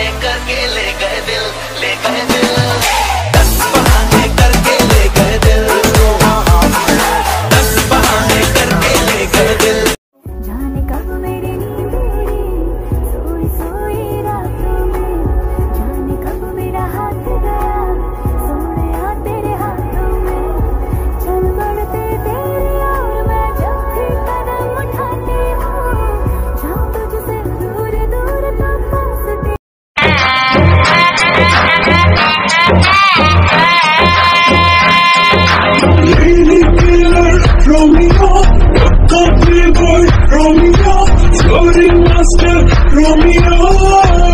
लेकर के ले गए दिल ले गए दिल। Coding Master Romeo.